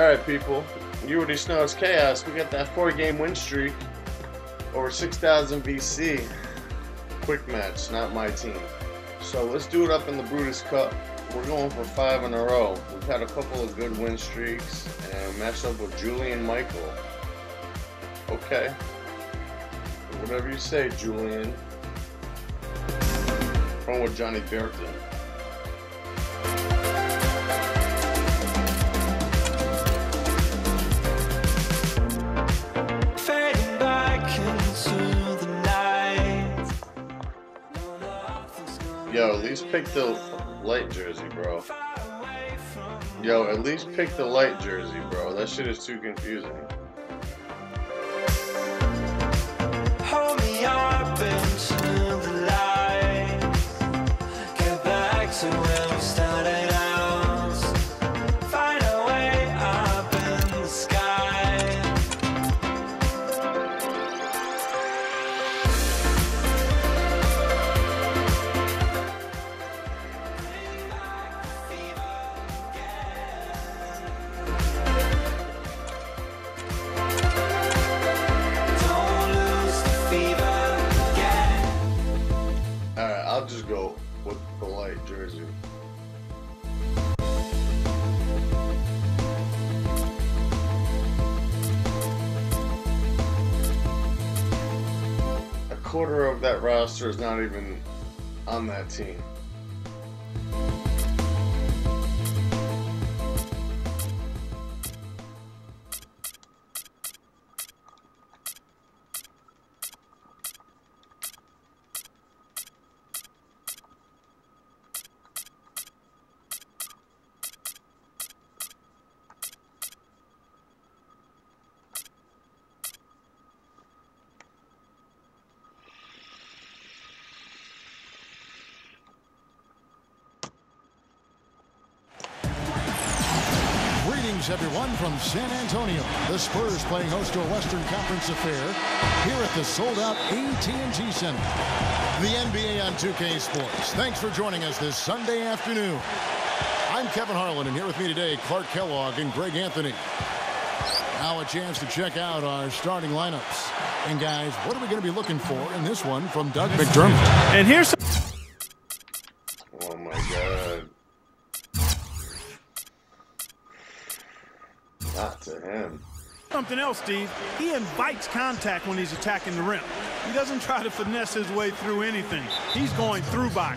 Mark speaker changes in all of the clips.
Speaker 1: Alright, people. You already know it's chaos. We got that four game win streak over 6,000 VC. Quick match, not my team. So let's do it up in the Brutus Cup. We're going for five in a row. We've had a couple of good win streaks and matched up with Julian Michael. Okay. Whatever you say, Julian. From with Johnny Berton. Yo, at least pick the light jersey, bro. Yo, at least pick the light jersey, bro. That shit is too confusing. Quarter of that roster is not even on that team.
Speaker 2: Everyone, from San Antonio. The Spurs playing host to a Western Conference affair here at the sold-out AT&T Center. The NBA on 2K Sports. Thanks for joining us this Sunday afternoon. I'm Kevin Harlan, and here with me today, Clark Kellogg and Greg Anthony. Now a chance to check out our starting lineups. And guys, what are we going to be looking for in this one from Doug McDermott?
Speaker 3: And here's something else, Steve. He invites contact when he's attacking the rim. He doesn't try to finesse his way through anything. He's going through by.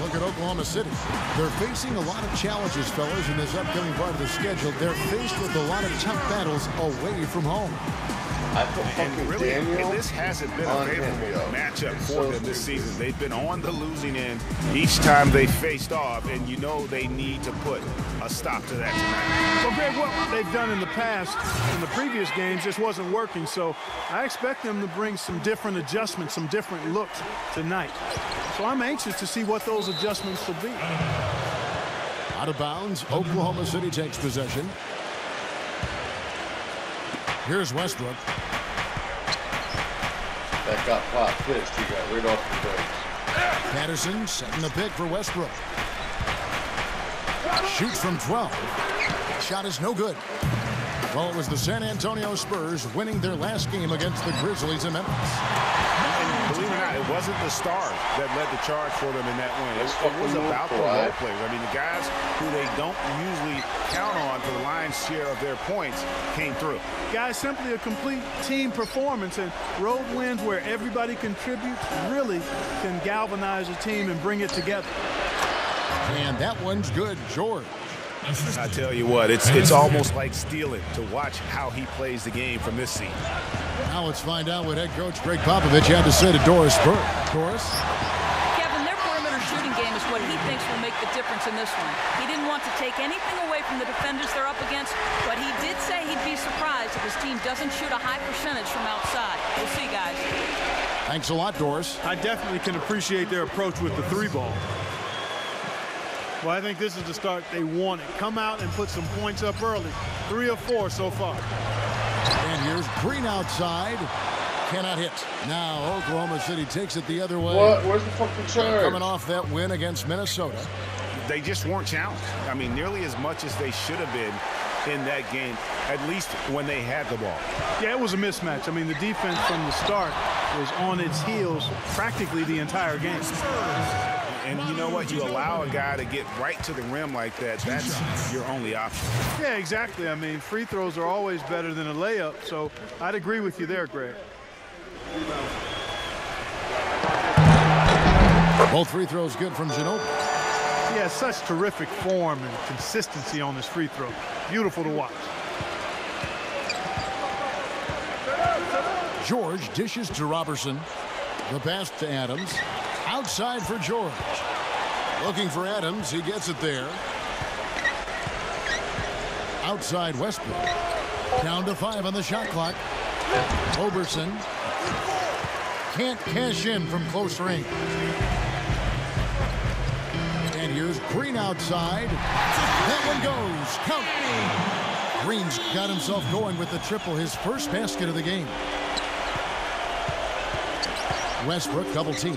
Speaker 2: Look at Oklahoma City. They're facing a lot of challenges, fellas, in this upcoming part of the schedule. They're faced with a lot of tough battles away from home.
Speaker 1: I put fucking really, Daniel
Speaker 4: this hasn't been a favorable matchup for so them this season. They've been on the losing end each time they faced off, and you know they need to put a stop to that tonight.
Speaker 3: So, Greg, what they've done in the past, in the previous games, just wasn't working. So I expect them to bring some different adjustments, some different looks tonight. So I'm anxious to see what those adjustments will be.
Speaker 2: Out of bounds, Oklahoma City takes possession. Here's Westbrook.
Speaker 1: That got pop pitched. He got right off the base.
Speaker 2: Patterson setting the pick for Westbrook. Shoots from 12. Shot is no good. Well, it was the San Antonio Spurs winning their last game against the Grizzlies in Memphis
Speaker 4: believe it or not, it wasn't the stars that led the charge for them in that win. It, it was about the role players. I mean, the guys who they don't usually count on for the lion's share of their points came through.
Speaker 3: Guys, simply a complete team performance, and road wins where everybody contributes really can galvanize a team and bring it together.
Speaker 2: And that one's good, George.
Speaker 4: I tell you what, it's it's almost like stealing to watch how he plays the game from this seat.
Speaker 2: Now let's find out what head coach Gregg Popovich had to say to Doris Burke. Doris?
Speaker 5: Kevin, their perimeter shooting game is what he thinks will make the difference in this one. He didn't want to take anything away from the defenders they're up against, but he did say he'd be surprised if his team doesn't shoot a high percentage from outside. We'll see, guys.
Speaker 2: Thanks a lot, Doris.
Speaker 3: I definitely can appreciate their approach with the three ball. Well, I think this is the start they wanted. Come out and put some points up early. Three or four so far.
Speaker 2: And here's Green outside. cannot hit. Now Oklahoma City takes it the other way.
Speaker 1: What? Where's the fucking charge?
Speaker 2: Coming off that win against Minnesota.
Speaker 4: They just weren't challenged. I mean, nearly as much as they should have been in that game, at least when they had the ball.
Speaker 3: Yeah, it was a mismatch. I mean, the defense from the start was on its heels practically the entire game.
Speaker 4: And you know what? You allow a guy to get right to the rim like that, that's your only option.
Speaker 3: Yeah, exactly. I mean, free throws are always better than a layup, so I'd agree with you there, Greg.
Speaker 2: Both free throws good from Ginobili.
Speaker 3: He has such terrific form and consistency on his free throw. Beautiful to watch.
Speaker 2: George dishes to Roberson. The pass to Adams. Outside for George. Looking for Adams. He gets it there. Outside Westbrook. Down to five on the shot clock. Roberson can't cash in from close range. And here's Green outside. That one goes. Count. Green's got himself going with the triple, his first basket of the game. Westbrook double team.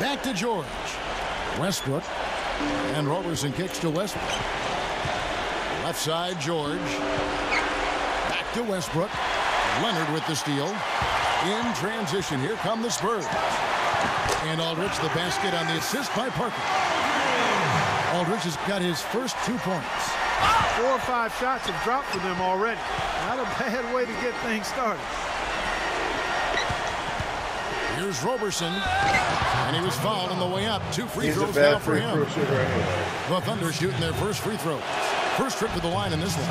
Speaker 2: Back to George. Westbrook. And Roberson kicks to Westbrook. Left side, George. Back to Westbrook. Leonard with the steal. In transition, here come the Spurs. And Aldridge the basket on the assist by Parker. Aldridge has got his first two points.
Speaker 3: Four or five shots have dropped for them already. Not a bad way to get things started.
Speaker 2: Here's Roberson. And he was fouled on the way up. Two free
Speaker 1: He's a
Speaker 2: throws now for
Speaker 1: free
Speaker 2: him.
Speaker 1: throw anyway.
Speaker 2: The Thunder shooting their first free throw. First trip to the line in this one.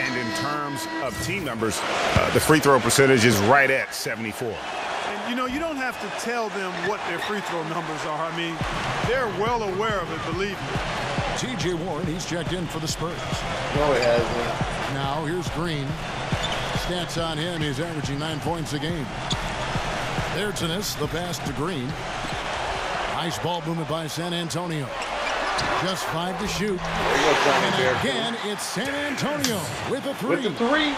Speaker 4: And in terms of team numbers, uh, the free throw percentage is right at 74.
Speaker 3: And, you know, you don't have to tell them what their free throw numbers are. I mean, they're well aware of it, believe me.
Speaker 2: T.J. Warren, he's checked in for the Spurs.
Speaker 1: No, he hasn't.
Speaker 2: Now here's Green. Stats on him, he's averaging nine points a game. There's Tennis, the pass to Green. Nice ball movement by San Antonio. Just five to shoot.
Speaker 1: There you go, Johnny
Speaker 2: And again, it's San Antonio with a three.
Speaker 1: With the three.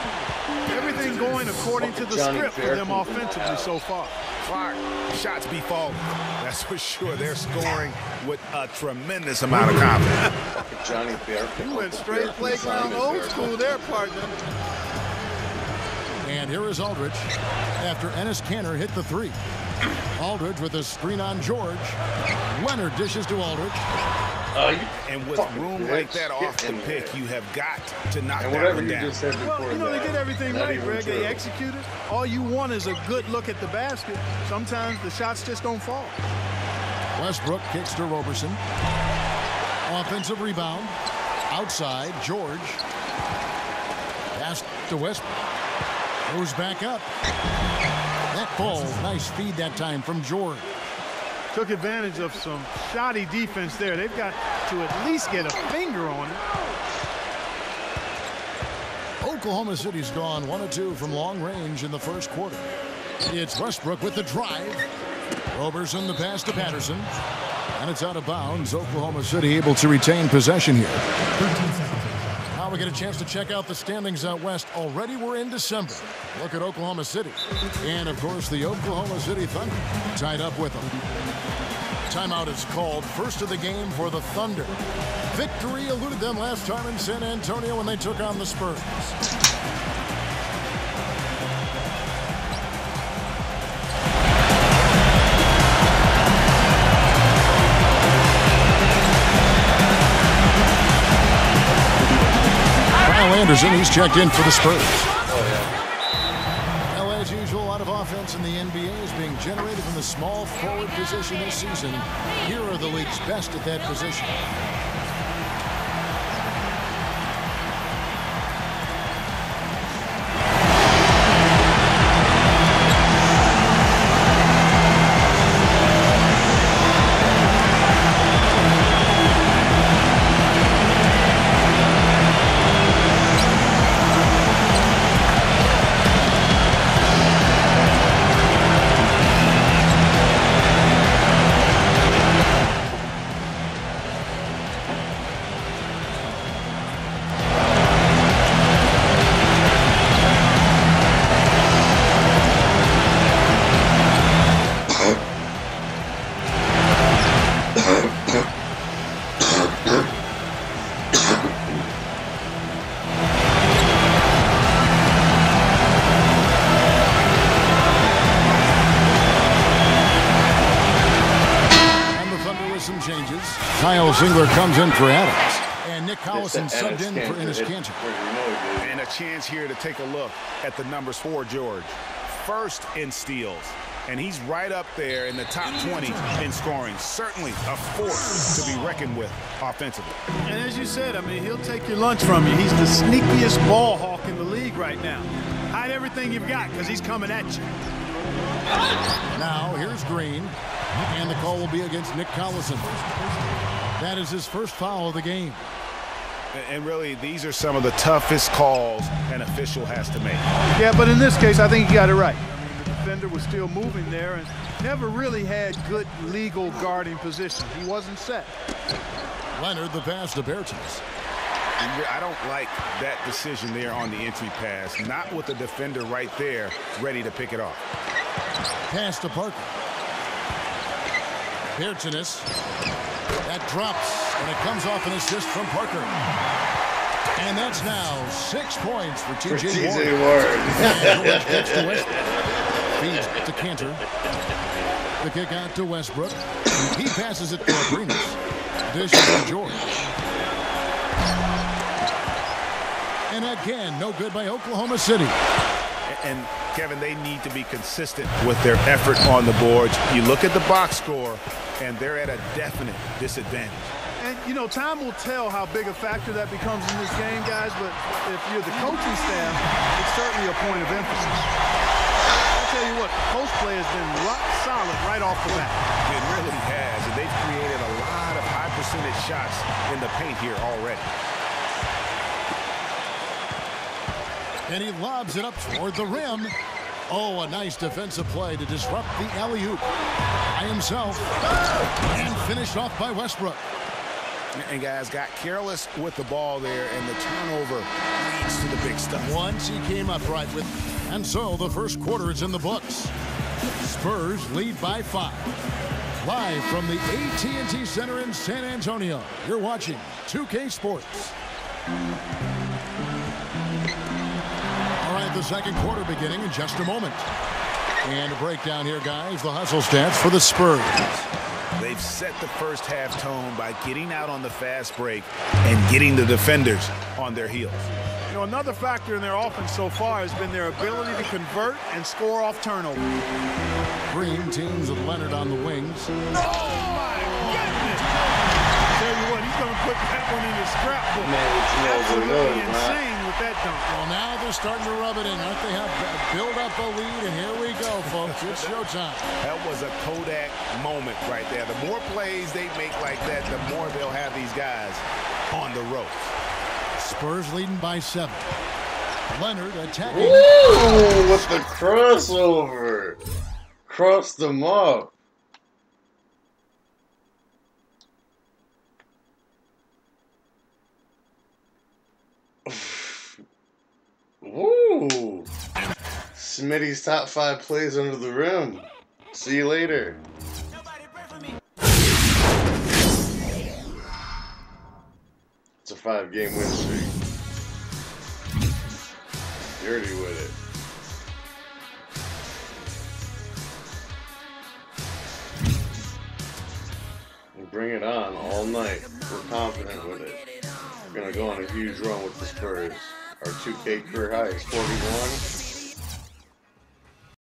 Speaker 3: Everything going according to the
Speaker 1: Johnny
Speaker 3: script for them offensively so far.
Speaker 4: Clark, shots be falling. That's for sure. They're scoring with a tremendous amount of confidence.
Speaker 1: Johnny Bear.
Speaker 3: You went straight playground old school there, partner.
Speaker 2: And here is Aldridge after Enes Kanter hit the three. Aldridge with a screen on George. Leonard dishes to Aldridge.
Speaker 1: Uh,
Speaker 4: And with room
Speaker 1: bitch.
Speaker 4: like that off the pick,
Speaker 1: there.
Speaker 4: you have got to knock
Speaker 1: And
Speaker 4: that one
Speaker 1: you
Speaker 4: down.
Speaker 1: just said before
Speaker 3: Well, you know, they did everything
Speaker 1: not
Speaker 3: right, Greg.
Speaker 1: true.
Speaker 3: They executed. All you want is a good look at the basket. Sometimes the shots just don't fall.
Speaker 2: Westbrook kicks to Roberson. Offensive rebound. Outside, George. Pass to Westbrook. Goes back up. That ball, nice feed that time from Jordan.
Speaker 3: Took advantage of some shoddy defense there. They've got to at least get a finger on it.
Speaker 2: Oklahoma City's gone 1 or 2 from long range in the first quarter. It's Westbrook with the drive. Roberson the pass to Patterson. And it's out of bounds. Oklahoma City able to retain possession here. Now we get a chance to check out the standings out west. Already we're in December. Look at Oklahoma City. And of course the Oklahoma City Thunder tied up with them. Timeout is called. First of the game for the Thunder. Victory eluded them last time in San Antonio when they took on the Spurs. Anderson, he's checked in for the Spurs. Oh, well, as usual, a lot of offense in the NBA is being generated from the small forward position this season. Here are the league's best at that position. Kyle Singler comes in for Adams. And Nick Collison subbed in for Enes Kanter.
Speaker 4: And a chance here to take a look at the numbers for George. First in steals. And he's right up there in the top 20 in scoring. Certainly a force to be reckoned with offensively.
Speaker 3: And as you said, I mean, he'll take your lunch from you. He's the sneakiest ball hawk in the league right now. Hide everything you've got because he's coming at you.
Speaker 2: Now, here's Green. And the call will be against Nick Collison. That is his first foul of the game.
Speaker 4: And really, these are some of the toughest calls an official has to make.
Speaker 3: Yeah, but in this case, I think he got it right. I mean, the defender was still moving there and never really had good legal guarding position. He wasn't set.
Speaker 2: Leonard, the pass to Bertans.
Speaker 4: I don't like that decision there on the entry pass. Not with the defender right there ready to pick it off.
Speaker 2: Pass to Parker. Bertans. That drops, and it comes off an assist from Parker. And that's now six points for T.J.
Speaker 1: Ward.
Speaker 2: Ward. gets to Westbrook. Feeds to Kanter. The kick out to Westbrook. He passes it to Abrines. Dishes to George. And again, no good by Oklahoma City.
Speaker 4: And Kevin, they need to be consistent with their effort on the boards. You look at the box score, and they're at a definite disadvantage.
Speaker 3: And, you know, time will tell how big a factor that becomes in this game, guys, but if you're the coaching staff, it's certainly a point of emphasis. I'll tell you what, the post play has been rock solid right off the bat.
Speaker 4: It really has, and they've created a lot of high percentage shots in the paint here already.
Speaker 2: And he lobs it up toward the rim. Oh, a nice defensive play to disrupt the alley-oop by himself. And finished off by Westbrook.
Speaker 4: And guys got careless with the ball there, and the turnover leads to the big stuff.
Speaker 2: Once he came upright with, and so the first quarter is in the books. Spurs lead by five. Live from the AT&T Center in San Antonio, you're watching 2K Sports. All right, the second quarter beginning in just a moment. And a breakdown here, guys. The hustle stats for the Spurs.
Speaker 4: They've set the first half tone by getting out on the fast break and getting the defenders on their heels.
Speaker 3: You know, another factor in their offense so far has been their ability to convert and score off turnover.
Speaker 2: Green teams with Leonard on the wings.
Speaker 3: Oh, my goodness! Tell you what, he's going to put that one in his scrapbook.
Speaker 1: Man, it's
Speaker 3: Absolutely insane with that dunk.
Speaker 2: Well, now they're starting to rub it in. Aren't they have build up a lead? And here we go, folks. It's showtime.
Speaker 4: That was a Kodak moment right there. The more plays they make like that, the more they'll have these guys on the ropes.
Speaker 2: Spurs leading by seven. Leonard attacking.
Speaker 1: Ooh, with the crossover. Crossed them up. Ooh. Smitty's top five plays under the rim. See you later. It's a five game win streak. Dirty with it. Bring it on all night. We're confident with it. We're gonna go on a huge run with the Spurs. Our 2K career high is 41.